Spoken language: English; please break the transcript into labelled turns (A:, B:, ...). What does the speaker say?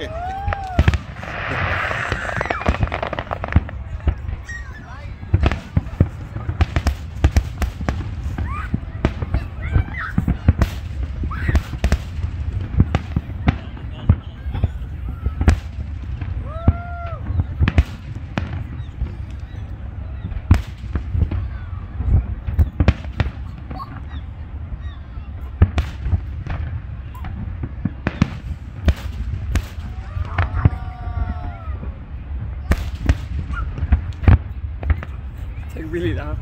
A: Take really loud.